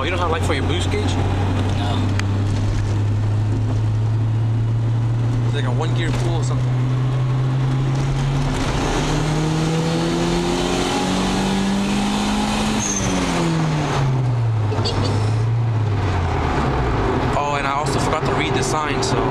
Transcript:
Oh, you don't have like for your boost gauge? No. It's like a one gear pool or something. oh, and I also forgot to read the sign, so...